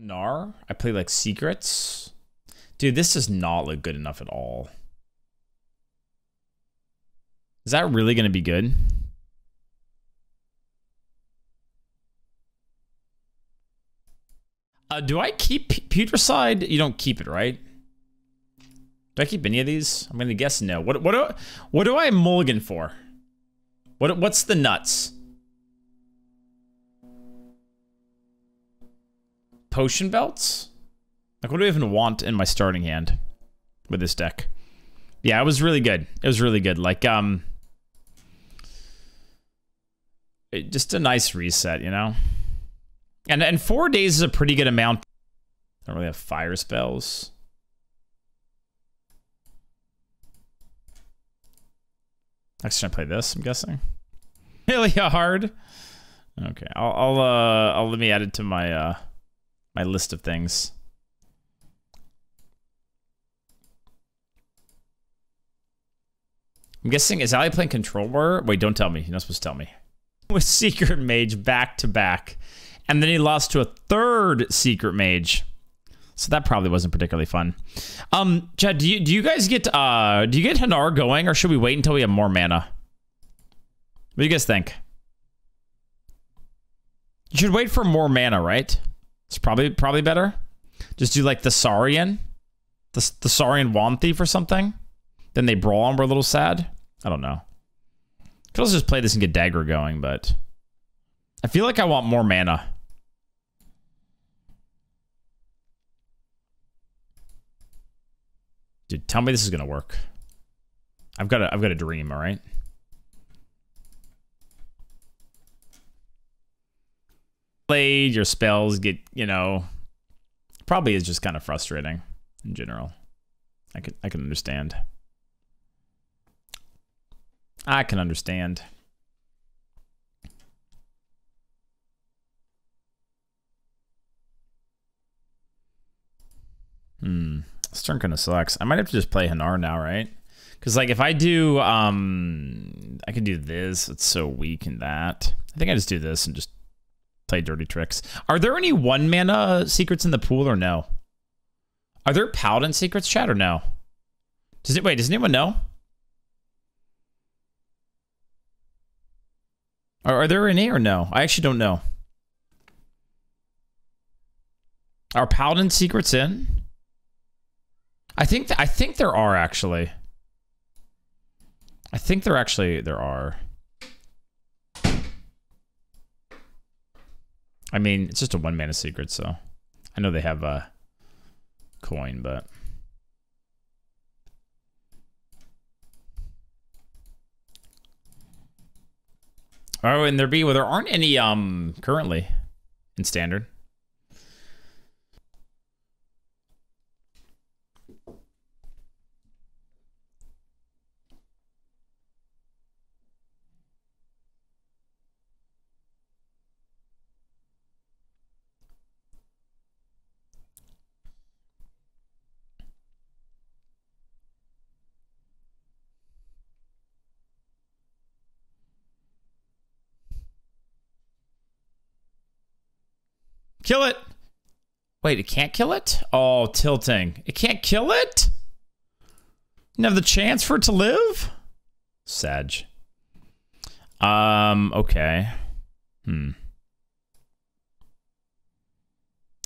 Hanar? I play like secrets? Dude, this does not look good enough at all. Is that really going to be good? Uh, do I keep Putricide? You don't keep it, right? Do I keep any of these? I'm gonna guess no. What what do what do I mulligan for? What what's the nuts? Potion belts? Like what do I even want in my starting hand with this deck? Yeah, it was really good. It was really good. Like um it, just a nice reset, you know? And and four days is a pretty good amount. I don't really have fire spells. Next time I play this, I'm guessing. Really hard. Okay, I'll I'll uh I'll let me add it to my uh my list of things. I'm guessing is Ali playing Control War? Wait, don't tell me. You're not supposed to tell me. With Secret Mage back to back. And then he lost to a third Secret Mage. So that probably wasn't particularly fun. Um, Chad, do you do you guys get uh do you get Hanar going or should we wait until we have more mana? What do you guys think? You should wait for more mana, right? It's probably probably better. Just do like the Saurian, the the Saurian Wand Thief or something. Then they brawl and we're a little sad. I don't know. Could also just play this and get Dagger going, but I feel like I want more mana. Dude, tell me this is gonna work. I've got a I've got a dream, all right? Played your spells get, you know, probably is just kind of frustrating in general. I can I can understand. I can understand. Hmm. This turn kind of sucks. I might have to just play Hanar now, right? Because, like, if I do, um, I can do this. It's so weak in that. I think I just do this and just play dirty tricks. Are there any one mana secrets in the pool or no? Are there paladin secrets, chat, or no? Does it, wait, does anyone know? Are, are there any or no? I actually don't know. Are paladin secrets in? I think th I think there are actually. I think there actually there are. I mean, it's just a one mana secret, so I know they have a coin, but Oh, and there be well, there aren't any um currently in standard. Kill it. Wait, it can't kill it? Oh, tilting. It can't kill it? You have the chance for it to live? Sag. Um, okay. Hmm.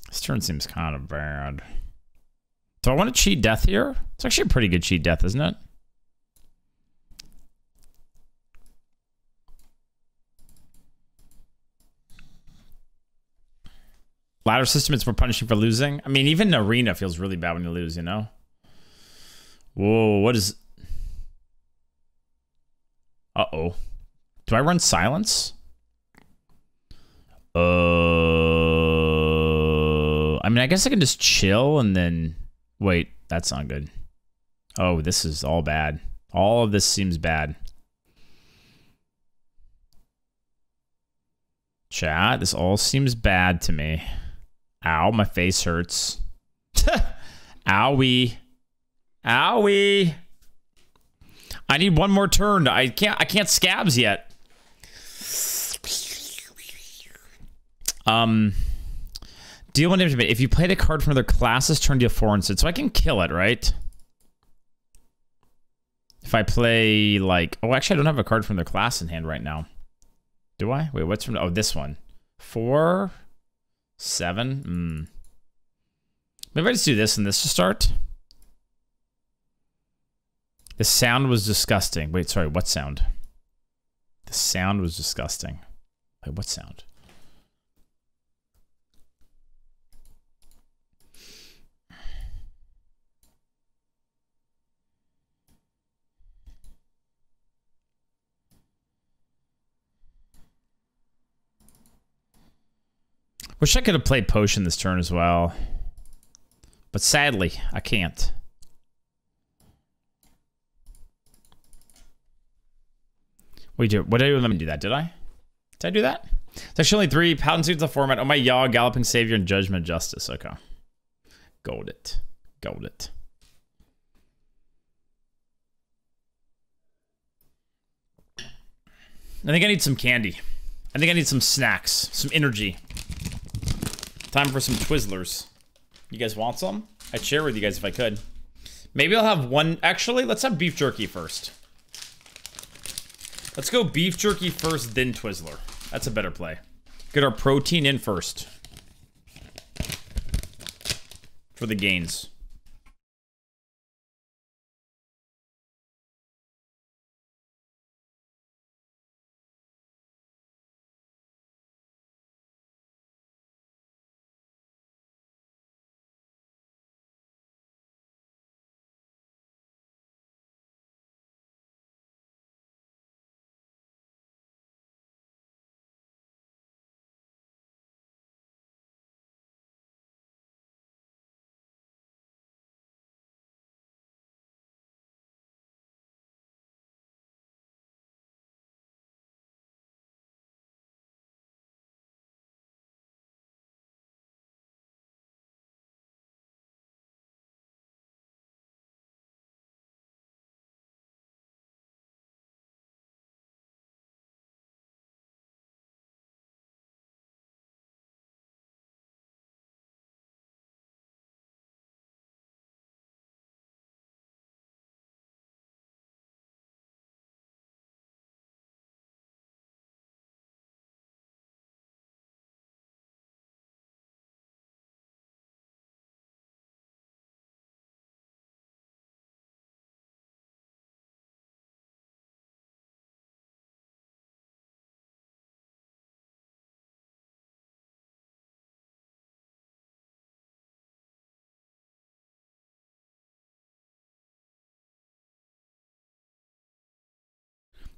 This turn seems kind of bad. Do I want to cheat death here? It's actually a pretty good cheat death, isn't it? Ladder system, it's more punishing for losing. I mean, even arena feels really bad when you lose, you know? Whoa, what is... Uh-oh. Do I run silence? Uh... I mean, I guess I can just chill and then... Wait, that's not good. Oh, this is all bad. All of this seems bad. Chat, this all seems bad to me. Ow, my face hurts. Owie. Owie. I need one more turn. I can't I can't Scabbs yet. Um, deal one damage. If you played a card from other classes, turn deal four instead. So I can kill it, right? If I play like, oh, actually, I don't have a card from their class in hand right now. Do I? Wait, what's from? Oh, this one. Four, seven. Hmm. Maybe I just do this and this to start. The sound was disgusting. Wait, sorry, what sound? The sound was disgusting. Wait, what sound? Wish I could have played potion this turn as well. But sadly, I can't. Wait, what did I let me do that? Did I? Did I do that? It's actually only three. Paladin suits the format. Oh My Yogg, Galloping Savior, and Judgment Justice. Okay. Gold it. Gold it. I think I need some candy. I think I need some snacks, some energy. Time for some Twizzlers. You guys want some? I'd share with you guys if I could. Maybe I'll have one. Actually, let's have beef jerky first. Let's go beef jerky first, then Twizzler. That's a better play. Get our protein in first. For the gains.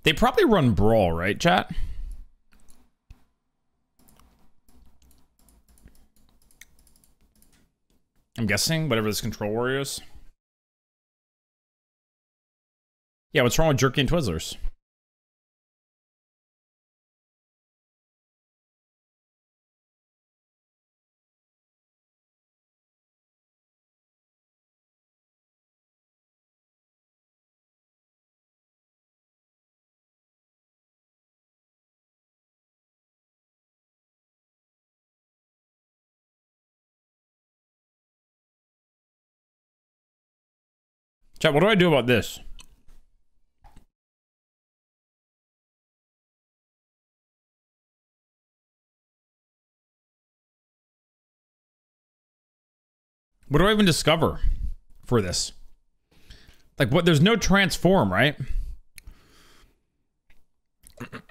They probably run Brawl, right, chat? I'm guessing, whatever this Control Warrior is. Yeah, what's wrong with Jerky and Twizzlers? Chat, what do I do about this? What do I even discover for this? Like what there's no transform, right?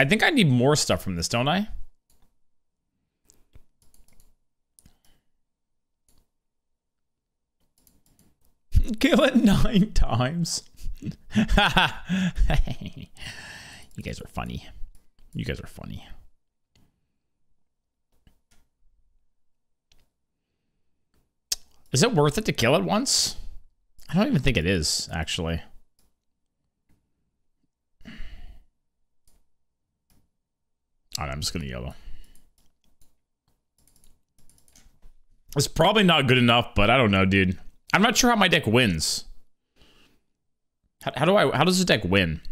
I think I need more stuff from this, don't I? Kill it nine times. you guys are funny. You guys are funny. Is it worth it to kill it once? I don't even think it is, actually. Alright, I'm just gonna yellow. It's probably not good enough, but I don't know, dude. I'm not sure how my deck wins. How, how do I, how does this deck win?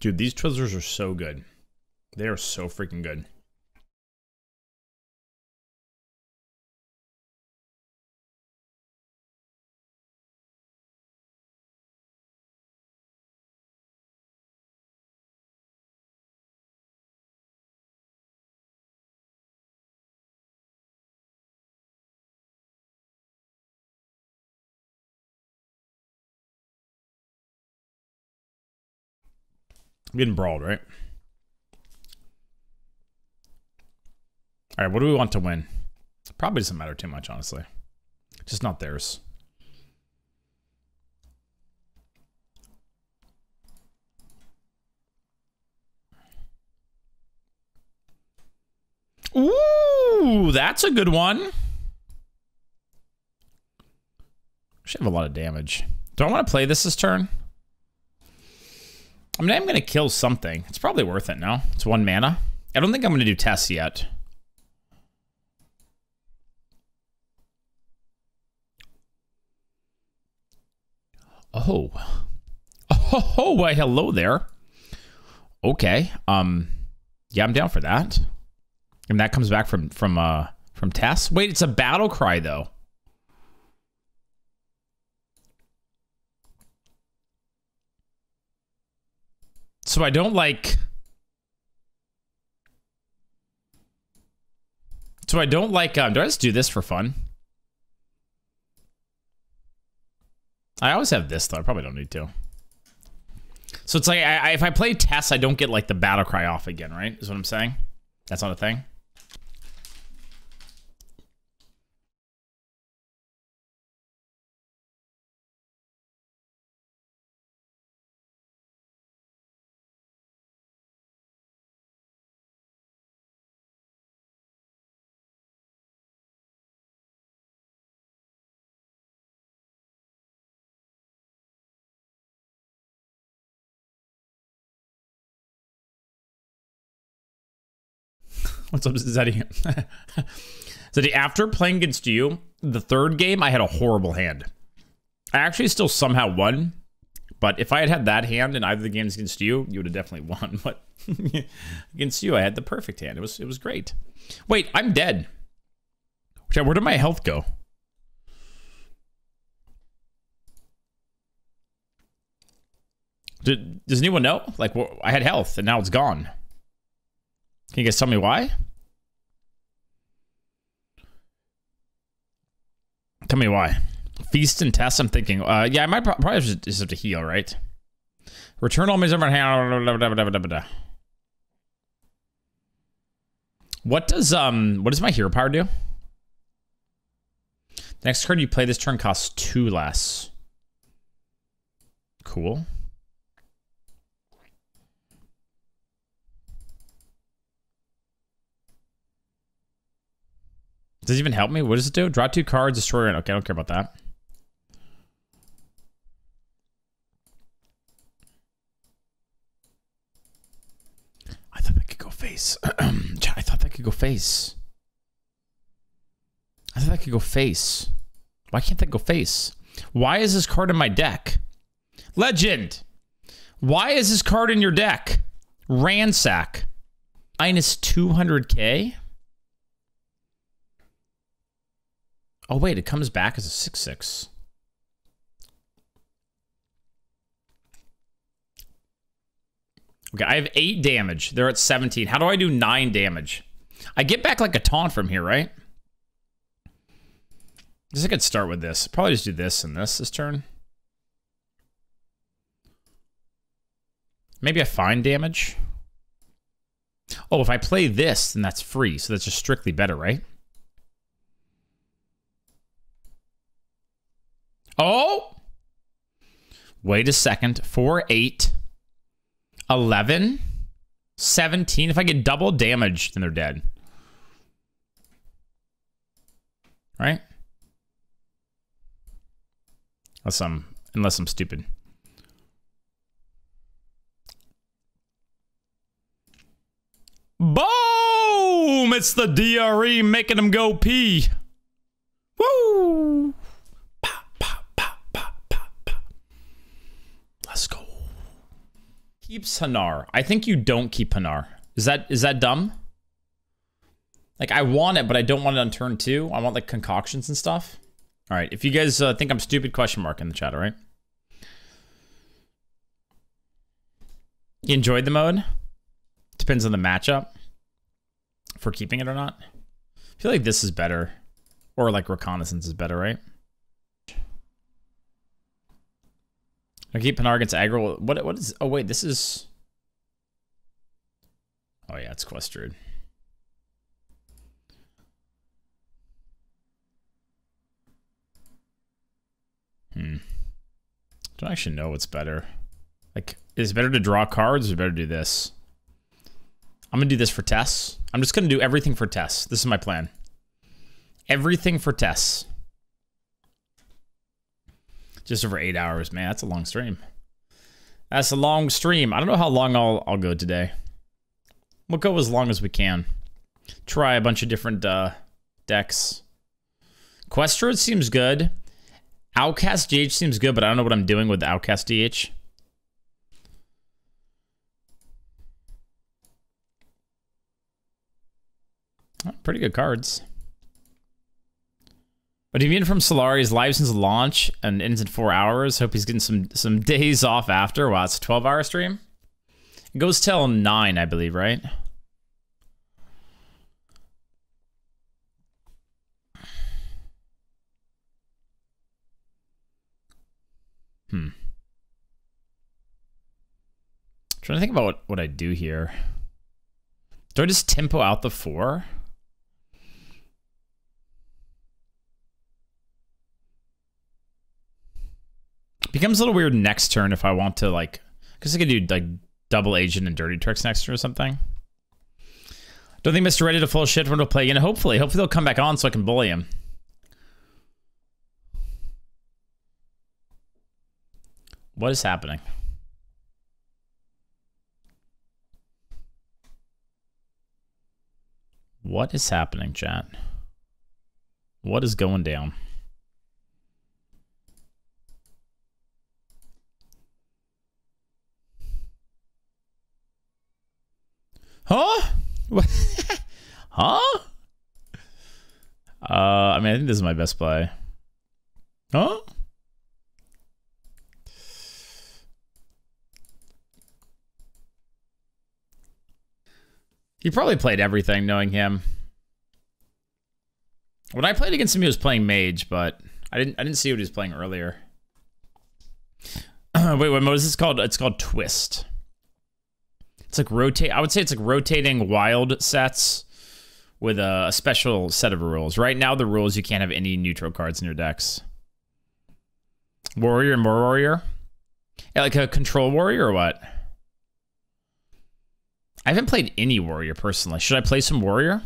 Dude, these Twizzlers are so good. They are so freaking good. I'm getting brawled, right? All right, what do we want to win? Probably doesn't matter too much, honestly. Just not theirs. Ooh, that's a good one. Should have a lot of damage. Do I want to play this this turn? I mean, I'm going to kill something. It's probably worth it now. It's one mana. I don't think I'm going to do Tess yet. Oh. Oh, oh, why, hello there. Okay. Um, yeah, I'm down for that. And that comes back from, from, uh, from Tess. Wait, it's a battle cry, though. So I don't like... So I don't like... Um, do I just do this for fun? I always have this, though. I probably don't need to. So it's like, I, I, if I play Tess, I don't get, like, the battle cry off again, right? Is what I'm saying? That's not a thing? What's up, Zeddy? Zeddy, after playing against you, the third game, I had a horrible hand. I actually still somehow won, but if I had had that hand in either of the games against you, you would have definitely won. But against you, I had the perfect hand. It was it was great. Wait, I'm dead. Where did my health go? Did, does anyone know? Like, I had health and now it's gone. Can you guys tell me why? Tell me why. Feast and Tess, I'm thinking. Uh, yeah, I might pro probably just have to heal, right? Return all my misery. What does um what does my hero power do? The next card you play this turn costs two less. Cool. Does it even help me? What does it do? Draw two cards, destroy it. Okay, I don't care about that. I thought that could go face. I thought that could go face. I thought that could go face. Why can't that go face? Why is this card in my deck? Legend! Why is this card in your deck? Ransack. Minus 200k? Oh, wait, it comes back as a 6-6. Okay, I have 8 damage. They're at 17. How do I do 9 damage? I get back like a taunt from here, right? I guess I could start with this. Probably just do this and this this turn. Maybe I find damage. Oh, if I play this, then that's free. So that's just strictly better, right? Oh! Wait a second. 4, 8, 11, 17. If I get double damage, then they're dead. Right? Unless I'm, unless I'm stupid. Boom! It's the DRE making them go pee. Keeps Hanar? I think you don't keep Hanar. Is that is that dumb? Like I want it, but I don't want it on turn two. I want like concoctions and stuff. All right. If you guys uh, think I'm stupid, question mark in the chat. All right. You enjoyed the mode? Depends on the matchup for keeping it or not. I feel like this is better, or like reconnaissance is better, right? I keep Hanar against aggro. What? What is? Oh wait, this is. Oh yeah, it's Quest Hmm. Don't actually know what's better. Like, is it better to draw cards or better to do this? I'm gonna do this for Tess. I'm just gonna do everything for Tess. This is my plan. Everything for Tess. Just over eight hours, man. That's a long stream. That's a long stream. I don't know how long I'll I'll go today. We'll go as long as we can. Try a bunch of different uh, decks. Questroid seems good. Outcast DH seems good, but I don't know what I'm doing with Outcast DH. Oh, pretty good cards. But even from Solari's live since launch and ends in four hours. Hope he's getting some some days off after. Wow, it's a 12 hour stream. It goes till nine, I believe, right? Hmm. trying to think about what, what I do here. Do I just tempo out the four? Becomes a little weird next turn if I want to like, because I could do like double agent and dirty tricks next turn or something. Don't think Mr. Ready to full shit when to play again. Hopefully, hopefully they'll come back on so I can bully him. What is happening? What is happening, chat? What is going down? Huh? huh? Uh, I mean, I think this is my best play. Huh? He probably played everything, knowing him. When I played against him, he was playing mage, but I didn't. I didn't see what he was playing earlier. wait, what mode is this called? It's called Twist. It's like rotate. I would say it's like rotating wild sets with a, a special set of rules. Right now, the rules you can't have any neutral cards in your decks. Warrior and more warrior. Yeah, like a control warrior or what? I haven't played any Warrior personally. Should I play some Warrior?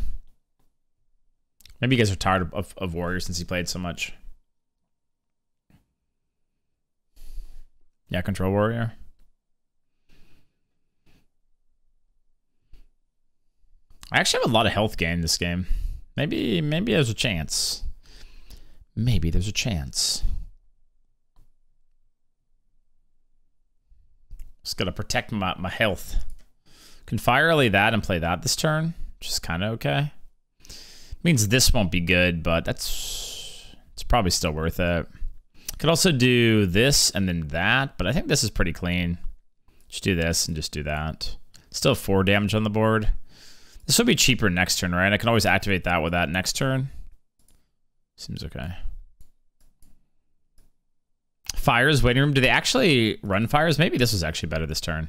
Maybe you guys are tired of, of Warrior since he played so much. Yeah, Control Warrior. I actually have a lot of health gain this game. Maybe, maybe there's a chance. Maybe there's a chance. Just gotta protect my, my health. Can fire early that and play that this turn, which is kind of okay. Means this won't be good, but that's it's probably still worth it. Could also do this and then that, but I think this is pretty clean. Just do this and just do that. Still four damage on the board. This will be cheaper next turn, right? I can always activate that with that next turn. Seems okay. Fires, waiting room. Do they actually run fires? Maybe this was actually better this turn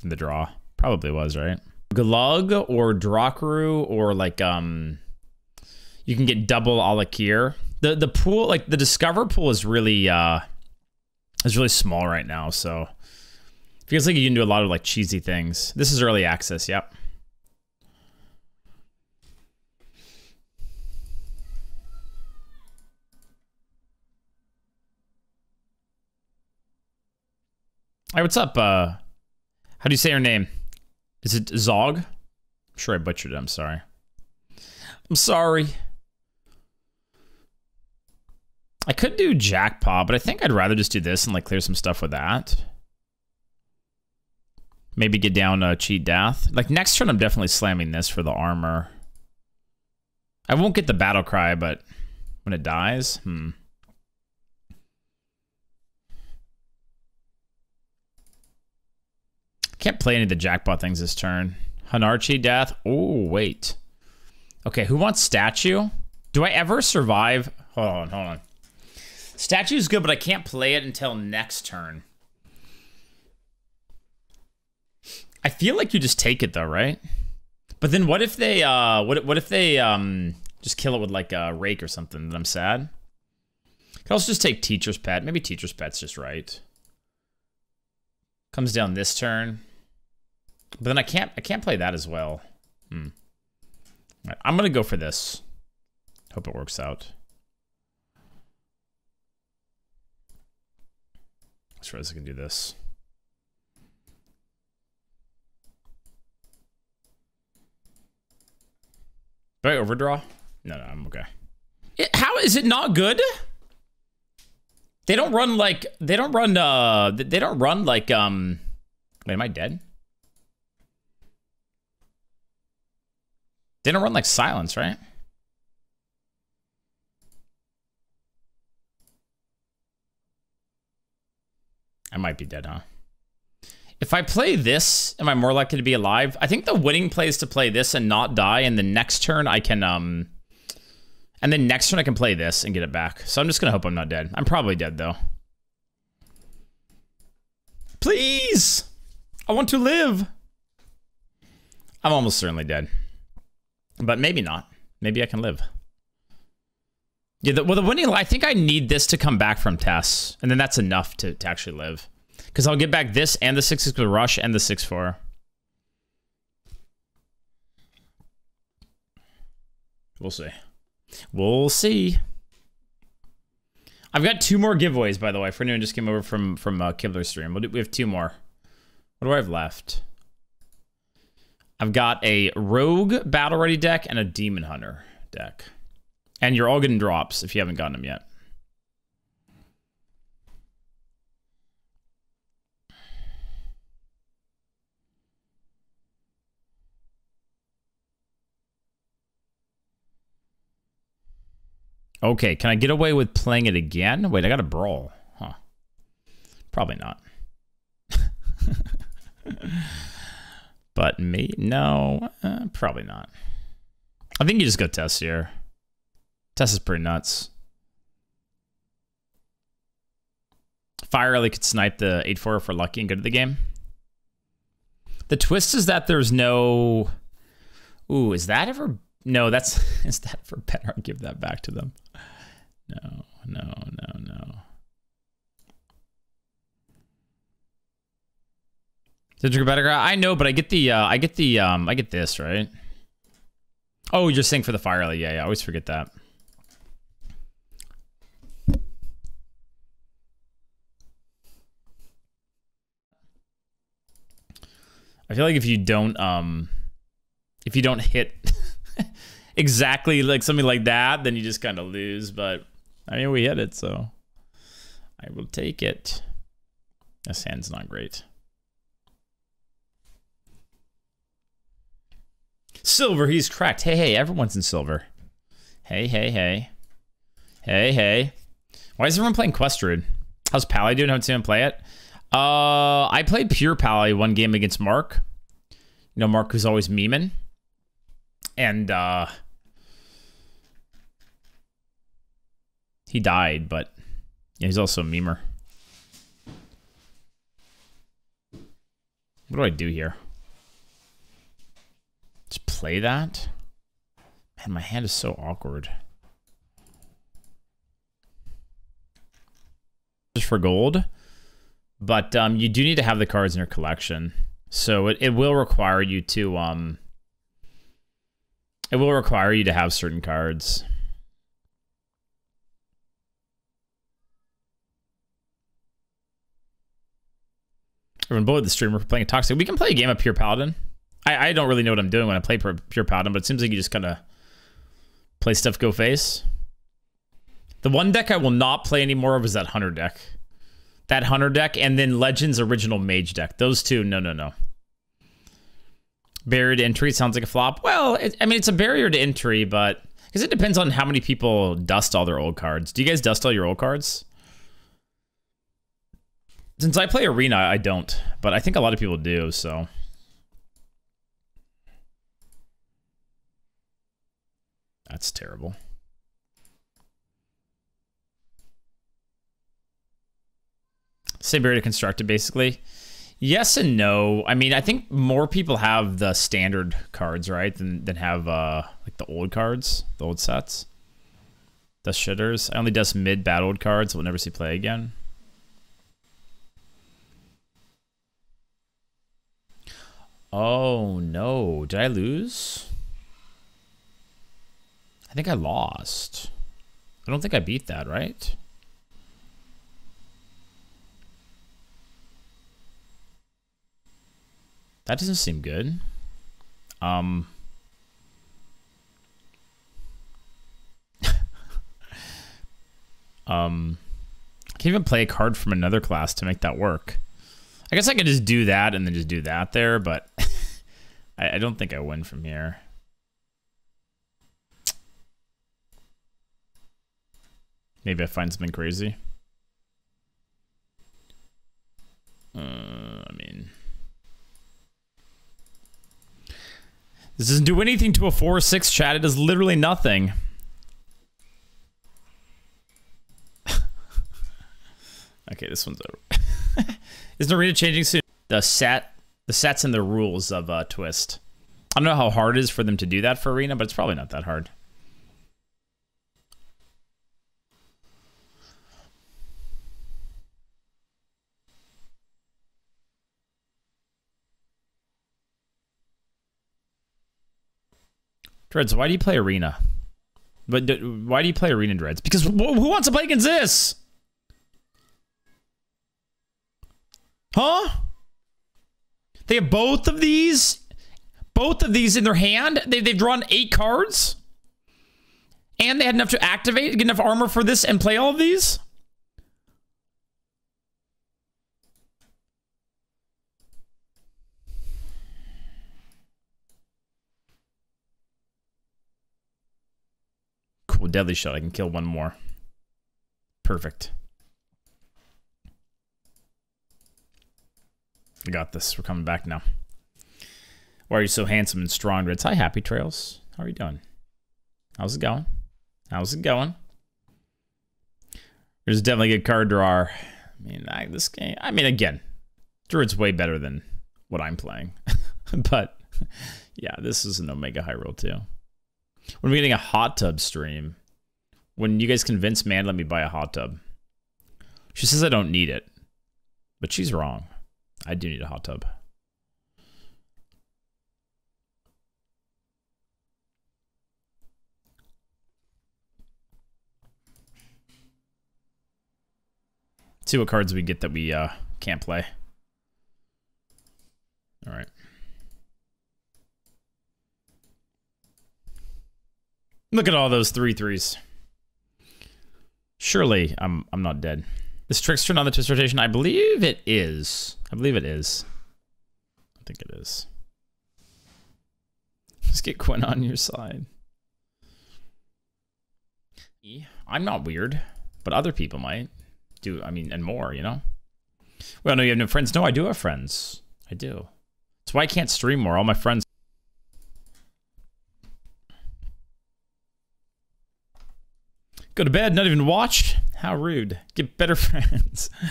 than the draw. Probably was, right? Glug or Drakaru or like um you can get double Al'Akir. The the pool like the discover pool is really uh is really small right now, so feels like you can do a lot of like cheesy things. This is early access, yep. Hey, what's up? Uh, how do you say your name? Is it Zog? I'm sure I butchered it. I'm sorry. I'm sorry. I could do jackpot, but I think I'd rather just do this and like clear some stuff with that. Maybe get down uh, cheat death. Like next turn, I'm definitely slamming this for the armor. I won't get the battle cry, but when it dies, hmm. Can't play any of the jackpot things this turn. Hanarchi death. Oh, wait. Okay, who wants statue? Do I ever survive? Hold on, hold on. Statue is good, but I can't play it until next turn. I feel like you just take it though, right? But then what if they uh what what if they um just kill it with like a rake or something? that I'm sad. Could also just take teacher's pet. Maybe teacher's pet's just right. Comes down this turn. But then I can't I can't play that as well. Hmm. Right, I'm gonna go for this. Hope it works out. I suppose I can do this. Do I overdraw? No, no, I'm okay. It, how is it not good? They don't run like they don't run uh they don't run like um wait am I dead? Don't run like silence, right? I might be dead, huh? If I play this, am I more likely to be alive? I think the winning play is to play this and not die, and the next turn I can, um... And then next turn I can play this and get it back. So I'm just gonna hope I'm not dead. I'm probably dead, though. Please! I want to live! I'm almost certainly dead. But maybe not. Maybe I can live. Yeah, the, well, the winning, I think I need this to come back from Tess, and then that's enough to, to actually live. Because I'll get back this and the 6 6 with Rush and the 6 4. We'll see. We'll see. I've got two more giveaways, by the way, for anyone just came over from from uh, Kibler stream. We have two more. What do I have left? I've got a Rogue Battle Ready deck and a Demon Hunter deck. And you're all getting drops if you haven't gotten them yet. Okay, can I get away with playing it again? Wait, I got a brawl. Huh. Probably not. but me? No, uh, probably not. I think you just go Tess here. Tess is pretty nuts. Fire Rally could snipe the 8-4 for lucky and go to the game. The twist is that there's no... Ooh, is that ever... No, that's... Is that for better? I'll give that back to them. No, no, no, no. I know, but I get the... Uh, I get the... Um, I get this, right? Oh, you're saying for the Fire. Yeah, yeah, I always forget that. I feel like if you don't um if you don't hit exactly like something like that, then you just kind of lose, but I mean we hit it, so I will take it. This hand's not great. Silver, he's cracked. Hey, hey, everyone's in silver. Hey, hey, hey. Hey, hey. Why is everyone playing Questrood? How's Pally doing? Haven't seen him play it. Uh, I played pure Pally one game against Mark. You know, Mark who's always memeing. And, uh... He died, but... Yeah, he's also a memer. What do I do here? Just play that? Man, my hand is so awkward. Just for gold. But um, you do need to have the cards in your collection. So it, it will require you to um it will require you to have certain cards. Everyone bullied the streamer playing Toxic. We can play a game up here, Paladin. I, I don't really know what I'm doing when I play Pure Paladin, but it seems like you just kind of play stuff go face. The one deck I will not play anymore of is that Hunter deck that hunter deck and then Legends original mage deck. Those two, no, no, no. Barrier to entry sounds like a flop. Well, it, I mean, it's a barrier to entry, but because it depends on how many people dust all their old cards. Do you guys dust all your old cards? Since I play Arena, I don't, but I think a lot of people do, so. That's terrible. To constructed, basically. Yes and no. I mean, I think more people have the standard cards, right, than than have uh like the old cards, the old sets. The shitters. I only dust mid battled cards. We'll never see play again. Oh no! Did I lose? I think I lost. I don't think I beat that, right? That doesn't seem good. Um. um. I can't even play a card from another class to make that work. I guess I could just do that and then just do that there, but I, I don't think I win from here. Maybe I find something crazy. Uh, I mean... This doesn't do anything to a 4-6 chat. It does literally nothing. okay, this one's over. Is Arena changing soon? The set, the sets and the rules of uh, Twist. I don't know how hard it is for them to do that for Arena, but it's probably not that hard. Dreads, why do you play Arena? But why do you play Arena, Dreads? Because who wants to play against this? Huh? They have both of these? Both of these in their hand? They, they've drawn eight cards? And they had enough to activate, get enough armor for this and play all of these? Deadly shot. I can kill one more. Perfect. I got this. We're coming back now. Why are you so handsome and strong, Reds? Hi, Happy Trails. How are you doing? How's it going? How's it going? There's definitely a good card drawer. I mean, I, this game. I mean, again, Druid's way better than what I'm playing, but yeah, this is an Omega High Roll too. When we're getting a hot tub stream, when you guys convince man, let me buy a hot tub. She says I don't need it, but she's wrong. I do need a hot tub. See what cards we get that we uh, can't play. All right. Look at all those three threes. Surely I'm I'm not dead. Is Trickster on the twist rotation? I believe it is. I believe it is. I think it is. Let's get Quinn on your side. I'm not weird, but other people might do. I mean, and more, you know? Well, no, you have no friends. No, I do have friends. I do. That's why I can't stream more. All my friends. Go to bed, not even watch. How rude. Get better friends. you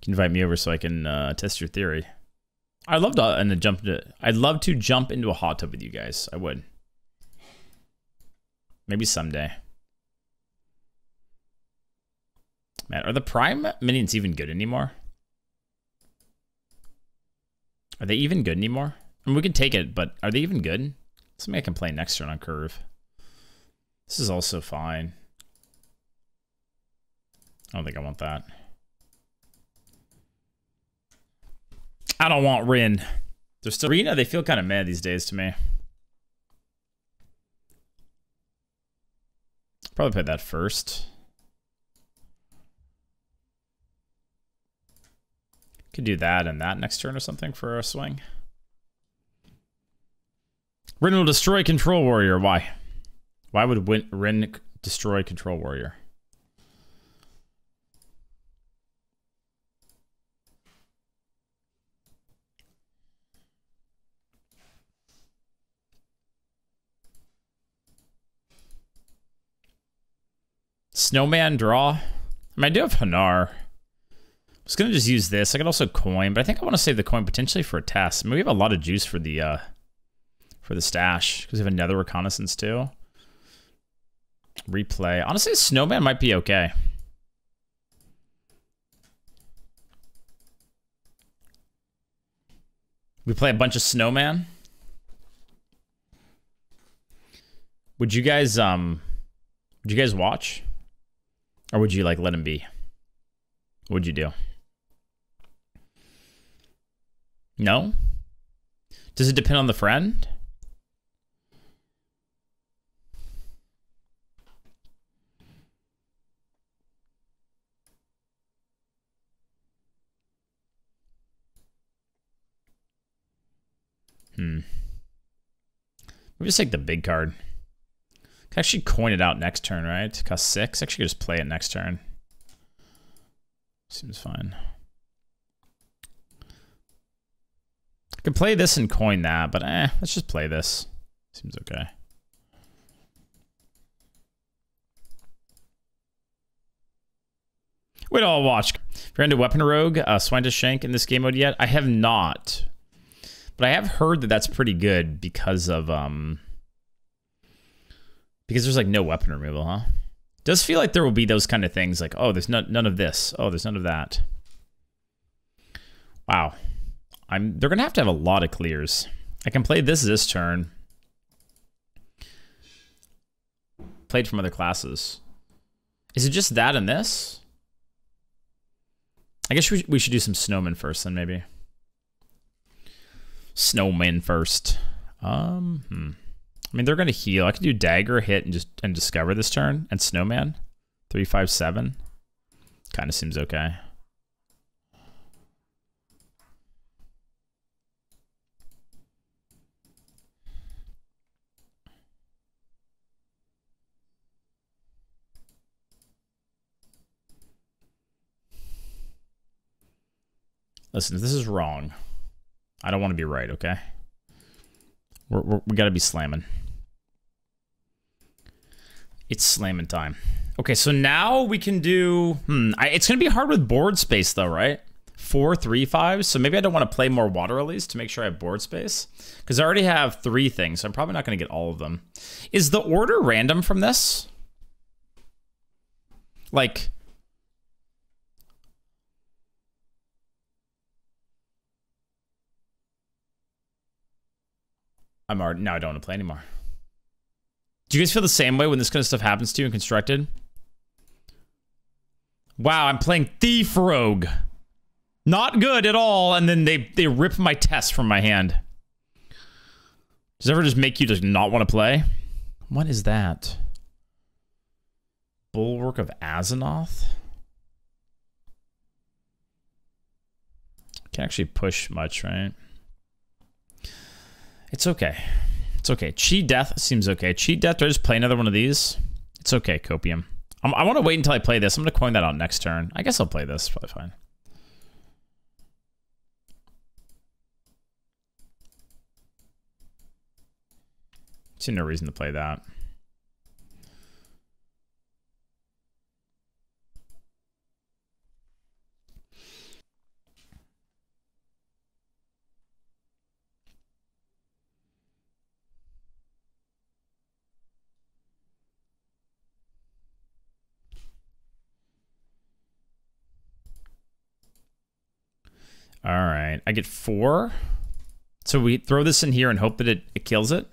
can invite me over so I can uh, test your theory. I'd love to uh, and jump into. I'd love to jump into a hot tub with you guys. I would. Maybe someday. Man, are the prime minions even good anymore? Are they even good anymore? I mean, we can take it, but are they even good? Something I can play next turn on curve. This is also fine. I don't think I want that. I don't want Rin. They're still Rena, they feel kind of mad these days to me. Probably play that first. Could do that and that next turn or something for a swing. Rin will destroy Control Warrior. Why? Why would Rin destroy Control Warrior? Snowman draw. I mean, I do have Hanar. I was gonna just use this. I could also coin, but I think I want to save the coin potentially for a Tess. I mean, we have a lot of juice for the uh, for the stash because we have another reconnaissance too. Replay. Honestly, Snowman might be okay. We play a bunch of Snowman. Would you guys um would you guys watch? Or would you like let him be? What would you do? No? Does it depend on the friend? Hmm. Maybe just take the big card. Can actually coin it out next turn, right? Cost six. Actually, just play it next turn. Seems fine. I could play this and coin that, but eh, let's just play this. Seems okay. Wait, I'll watch. If you're into Weapon Rogue, uh, Swine to Shank in this game mode yet? I have not. But I have heard that that's pretty good because of um because there's like no weapon removal, huh? Does feel like there will be those kind of things like, oh, there's no, none of this. Oh, there's none of that. Wow. I'm they're gonna have to have a lot of clears. I can play this this turn. Played from other classes. Is it just that and this? I guess we, we should do some snowmen first then maybe. Snowmen first. Um, hmm. I mean, they're going to heal. I could do dagger, hit, and just and discover this turn. And snowman, three, five, seven. Kind of seems okay. Listen, if this is wrong. I don't want to be right, okay? We're, we're, we got to be slamming. It's slamming time. Okay, so now we can do... Hmm, I, it's going to be hard with board space, though, right? Four, three, five. So maybe I don't want to play more water lilies to make sure I have board space. Because I already have three things, so I'm probably not going to get all of them. Is the order random from this? Like... I'm already... Now I don't want to play anymore. Do you guys feel the same way when this kind of stuff happens to you in constructed? Wow, I'm playing Thief Rogue. Not good at all, and then they, they rip my Tess from my hand. Does ever just make you just not want to play? What is that? Bulwark of Azzinoth? Can't actually push much, right? It's okay. It's okay. Cheat Death seems okay. Cheat Death, do I just play another one of these? It's okay, Copium. I'm, i want to wait until I play this. I'm going to coin that out next turn. I guess I'll play this. Probably fine. See no reason to play that. All right. I get four. So we throw this in here and hope that it, it kills it.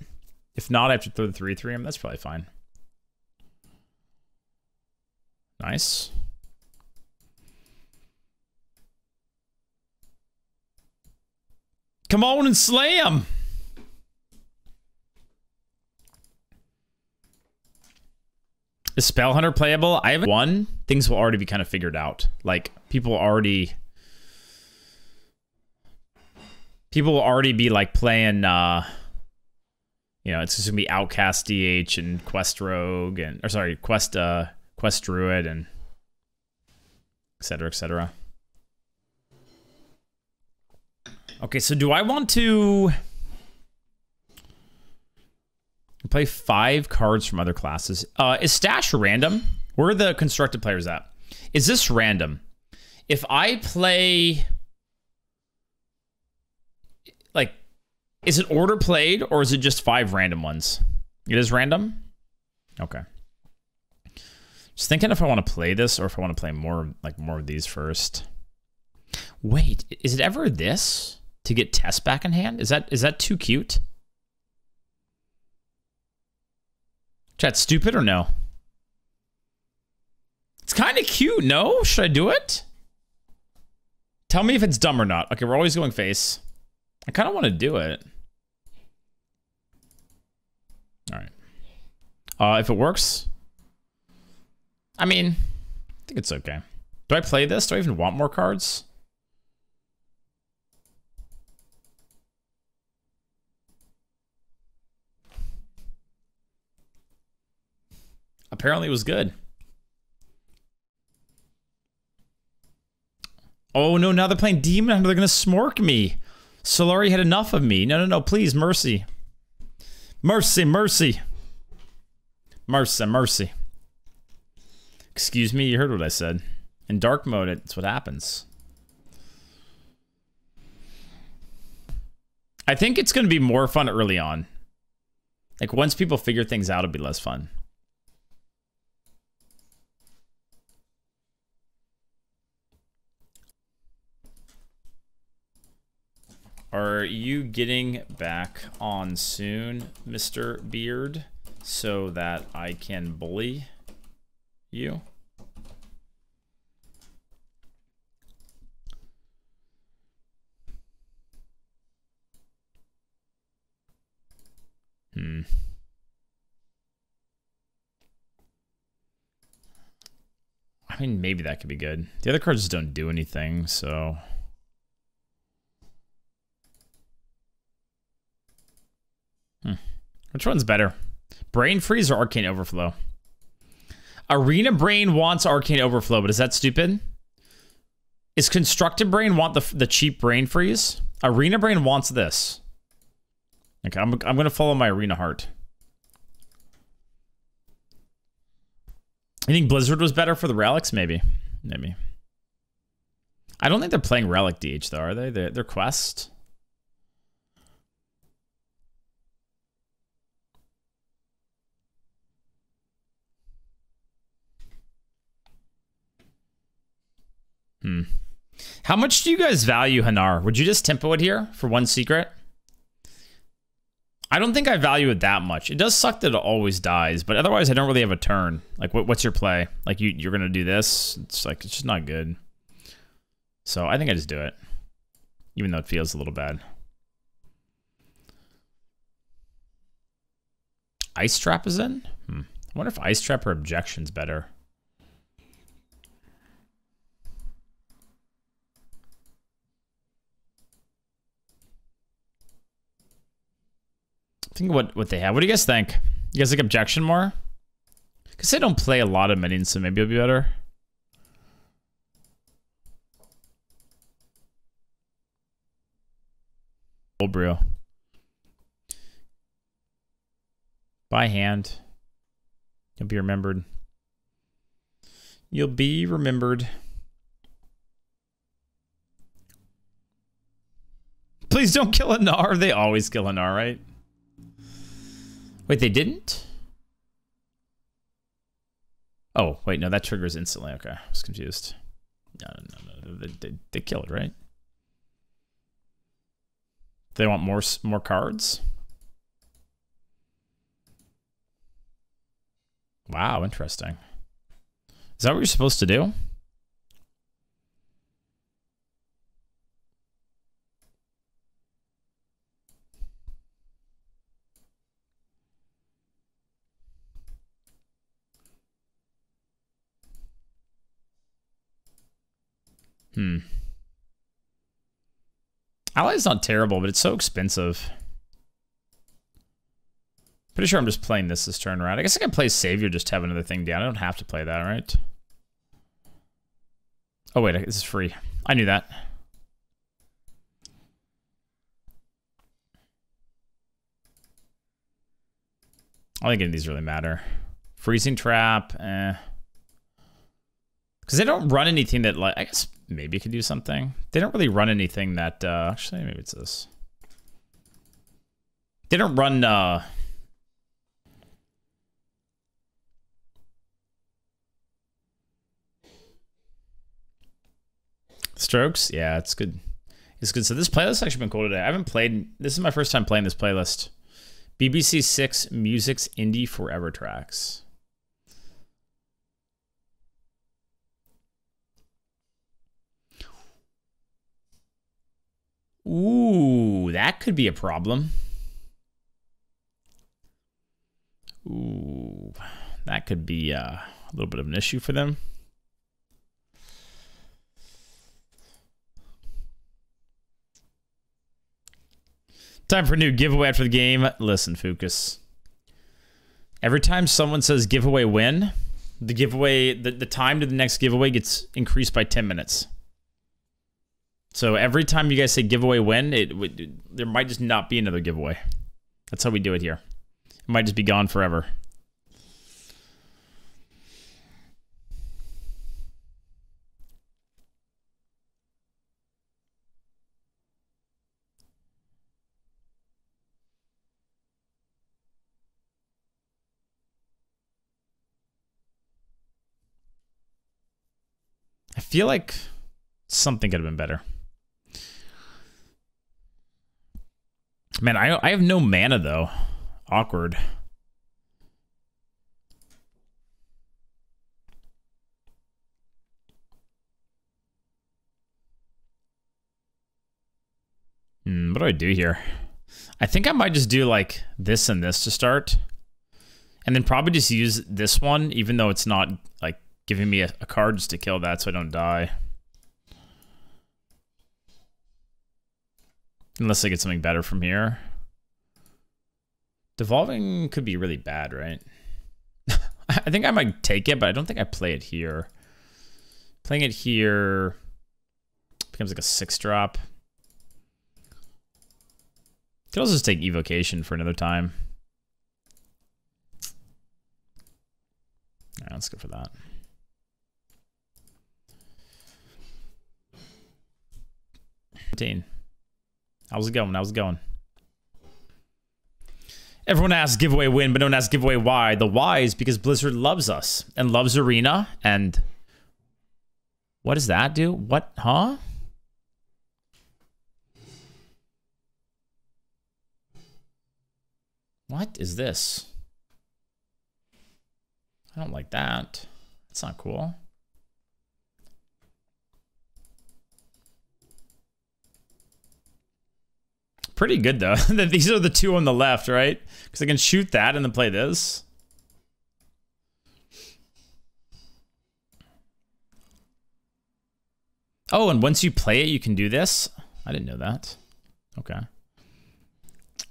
If not, I have to throw the 3 3 in. That's probably fine. Nice. Come on and slam! Is Spell Hunter playable? I have one. Things will already be kind of figured out. Like, people already people will already be like playing uh You know, it's just gonna be Outcast DH and Quest Rogue and or sorry, Quest uh Quest Druid and etc. etc. Okay, so do I want to play five cards from other classes? Uh, is stash random? Where are the constructed players at? Is this random? If I play, like, is it order played or is it just five random ones? It is random. Okay. Just thinking if I want to play this or if I want to play more, like more of these first. Wait, is it ever this? to get Tess back in hand? Is that is that too cute? Chat, stupid or no? It's kind of cute, no? Should I do it? Tell me if it's dumb or not. Okay, we're always going face. I kind of want to do it. All right. Uh, if it works, I mean, I think it's okay. Do I play this? Do I even want more cards? Apparently it was good. Oh no, now they're playing Demon Hunter. They're gonna smork me. Solari had enough of me. No, no, no, please, mercy. Mercy, mercy. Mercy, mercy. Excuse me, you heard what I said. In dark mode, it's what happens. I think it's going to be more fun early on. Like, once people figure things out, it'll be less fun. Are you getting back on soon, Mr. Beard, so that I can bully you? Hmm. I mean, maybe that could be good. The other cards just don't do anything, so... Hmm. Which one's better? Brain Freeze or Arcane Overflow? Arena Brain wants Arcane Overflow, but is that stupid? Is Constructed Brain want the, the cheap Brain Freeze? Arena Brain wants this. Okay, I'm, I'm going to follow my Arena Heart. You think Blizzard was better for the relics? Maybe. Maybe. I don't think they're playing Relic DH, though, are they? They're, they're Quest. Hmm. How much do you guys value Hanar? Would you just tempo it here for one secret? I don't think I value it that much. It does suck that it always dies, but otherwise I don't really have a turn. Like, what, what's your play? Like, you, you're going to do this? It's like, it's just not good. So I think I just do it. Even though it feels a little bad. Ice Trap is in? Hmm. I wonder if Ice Trap or Objection's better. Think what what they have. What do you guys think? You guys like objection more? Because they don't play a lot of minions, so maybe it'll be better. Brew. By hand. You'll be remembered. You'll be remembered. Please don't kill a Gnar. They always kill a Gnar, right? Wait, they didn't? Oh, wait, no, that triggers instantly. Okay, I was confused. No, no, no, they, they, they kill it, right? They want more more cards? Wow, interesting. Is that what you're supposed to do? Hmm. Ally's not terrible, but it's so expensive. Pretty sure I'm just playing this this turn around. I guess I can play Savior just to have another thing down. I don't have to play that, right? Oh, wait, this is free. I knew that. I don't think any of these really matter. Freezing Trap, eh. Because they don't run anything that, like, I guess maybe could do something. They don't really run anything that, uh, actually, maybe it's this. They don't run, uh, Strokes? Yeah, it's good. It's good. So this playlist actually been cool today. I haven't played, this is my first time playing this playlist. BBC Six Music's Indie Forever tracks. Ooh, that could be a problem. Ooh, that could be uh, a little bit of an issue for them. Time for a new giveaway after the game. Listen, Fucus. Every time someone says giveaway win, the giveaway, the, the time to the next giveaway gets increased by 10 minutes. So every time you guys say giveaway win, it, it there might just not be another giveaway. That's how we do it here. It might just be gone forever. I feel like something could have been better. Man, I I have no mana though. Awkward. Hmm, what do I do here? I think I might just do like this and this to start. And then probably just use this one, even though it's not like giving me a, a card just to kill that so I don't die. Unless I get something better from here. Devolving could be really bad, right? I think I might take it, but I don't think I play it here. Playing it here becomes like a six drop. Could also just take evocation for another time. All right, let's go for that. How's it going? How's it going? Everyone asks giveaway win, but no one ask giveaway why. The why is because Blizzard loves us and loves Arena. And what does that do? What? Huh? What is this? I don't like that. That's not cool. Pretty good though. These are the two on the left, right? Because I can shoot that and then play this. Oh, and once you play it, you can do this? I didn't know that. Okay.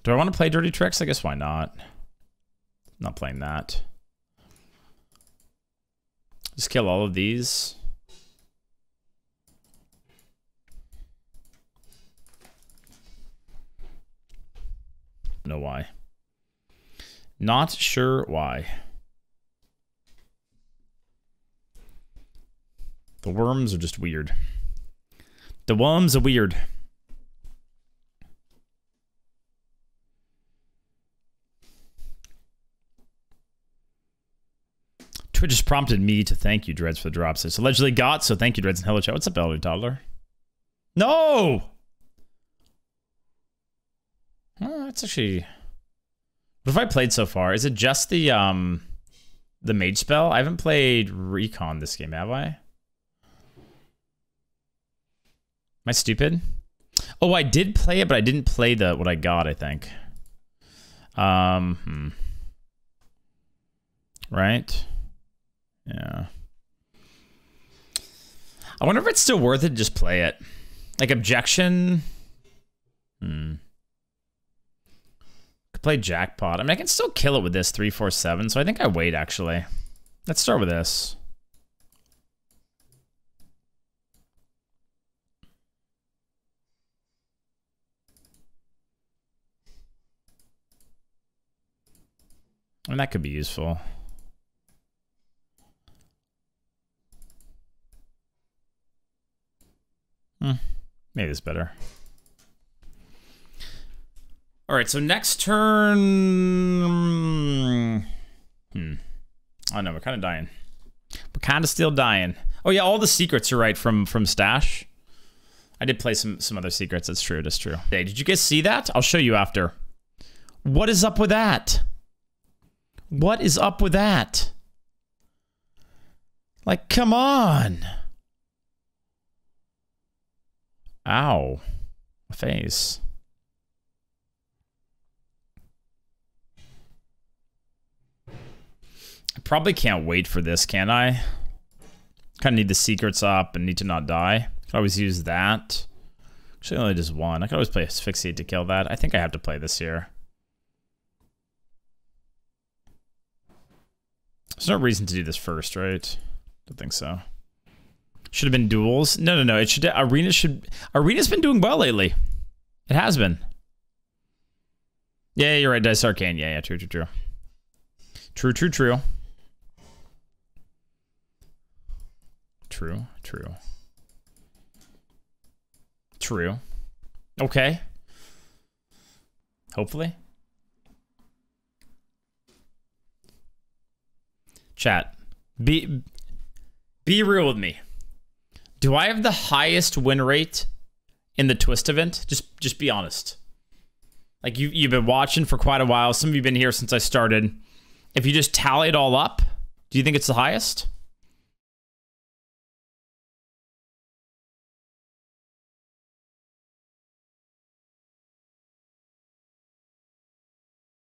Do I want to play Dirty Tricks? I guess why not? Not playing that. Just kill all of these. Know why. Not sure why. The worms are just weird. The worms are weird. Twitch just prompted me to thank you, Dreads, for the drops. It's allegedly got, so thank you, Dreads, and hello chat. What's up, Elder Toddler? No! Oh, that's actually. What have I played so far? Is it just the um, the mage spell? I haven't played recon this game, have I? Am I stupid? Oh, I did play it, but I didn't play the what I got. I think. Um. Hmm. Right. Yeah. I wonder if it's still worth it to just play it. Like objection. Hmm. Could play jackpot. I mean, I can still kill it with this three, four, seven. So I think I wait actually. Let's start with this. I mean, that could be useful. Hmm. Maybe it's better. All right, so next turn. Hmm. Oh no, we're kind of dying. We're kind of still dying. Oh yeah, all the secrets are right from from stash. I did play some some other secrets. That's true. That's true. Hey, did you guys see that? I'll show you after. What is up with that? What is up with that? Like, come on. Ow. My Face. I probably can't wait for this, can I? Kind of need the secrets up and need to not die. Could always use that. Actually, only just one. I could always play Asphyxiate to kill that. I think I have to play this here. There's no reason to do this first, right? Don't think so. Should have been duels. No, no, no. It should. Arena should. Arena's been doing well lately. It has been. Yeah, you're right. Dice Arcane. Yeah, yeah. True, true, true. True, true, true. True, true. True. Okay. Hopefully. Chat. Be be real with me. Do I have the highest win rate in the twist event? Just just be honest. Like you you've been watching for quite a while. Some of you've been here since I started. If you just tally it all up, do you think it's the highest?